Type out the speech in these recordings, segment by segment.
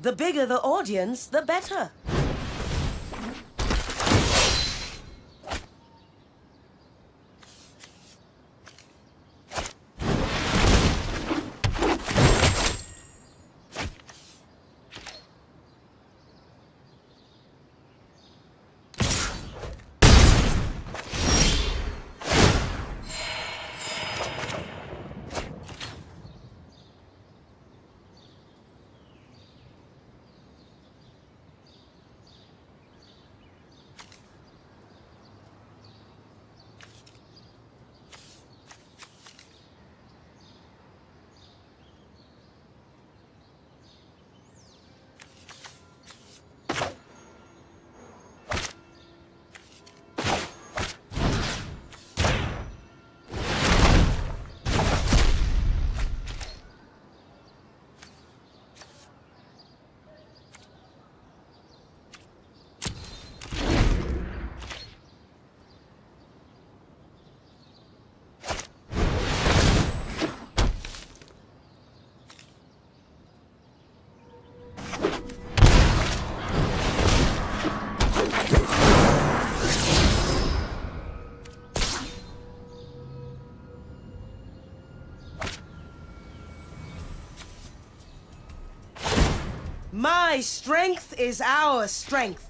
The bigger the audience, the better. My strength is our strength.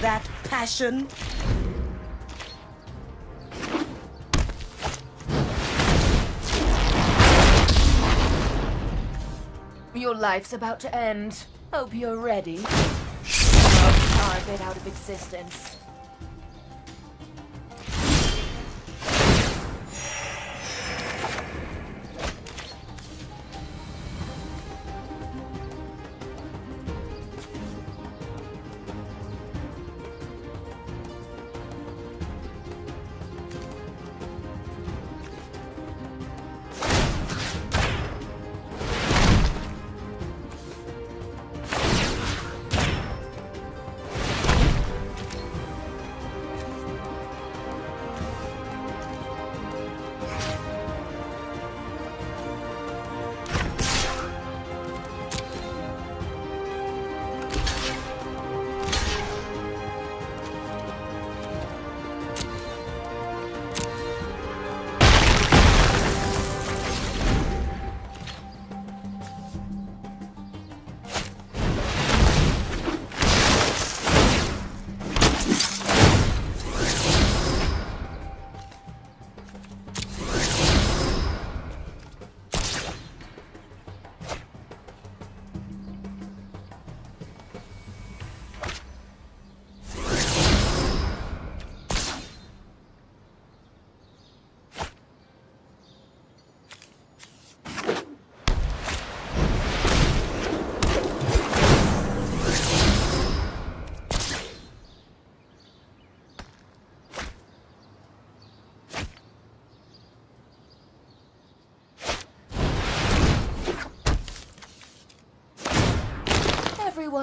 That passion. Your life's about to end. Hope you're ready. Target out of existence.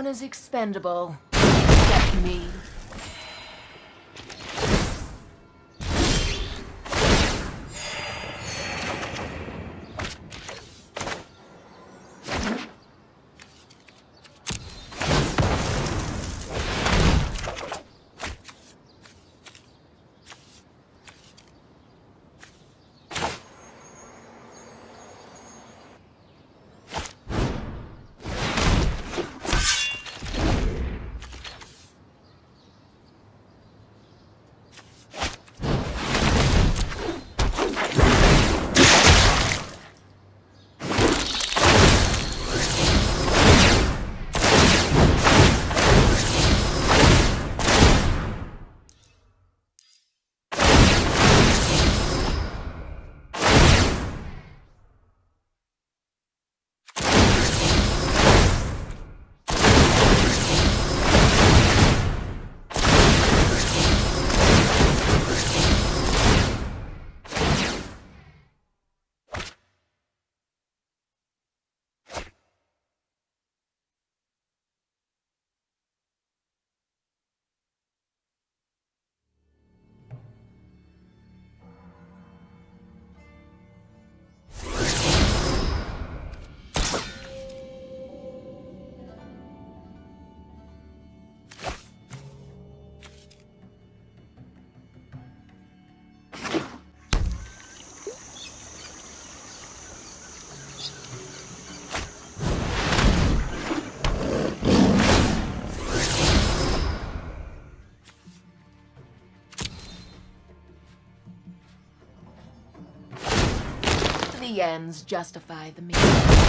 Everyone is expendable. Except me. The ends justify the means.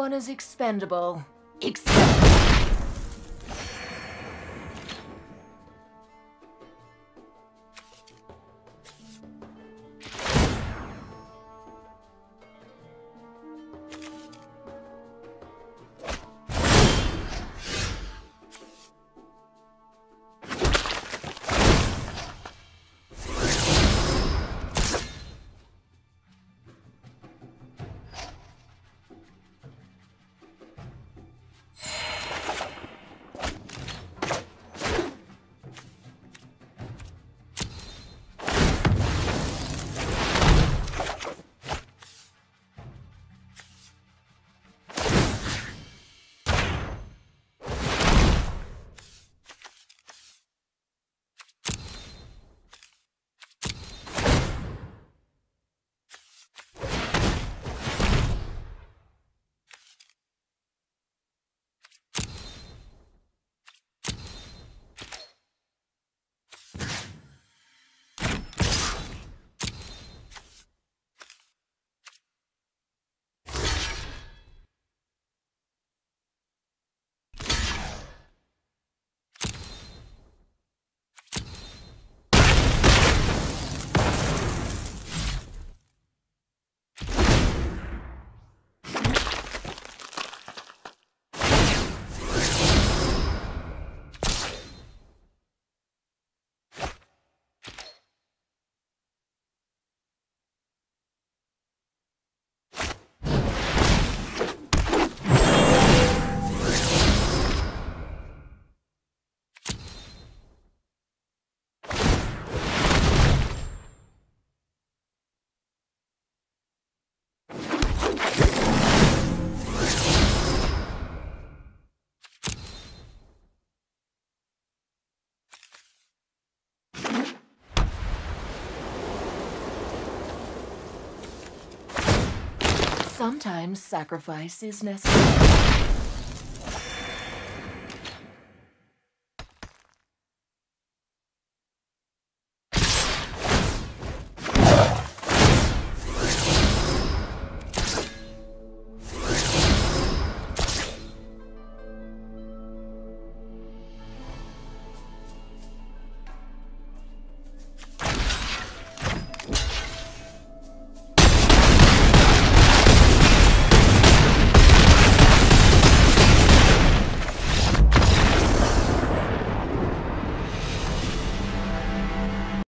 Everyone is expendable. Except... Sometimes sacrifice is necessary.